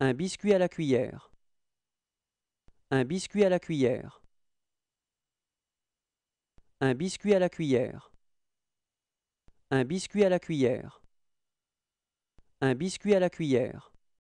Un biscuit à la cuillère. Un biscuit à la cuillère. Un biscuit à la cuillère. Un biscuit à la cuillère. Un biscuit à la cuillère.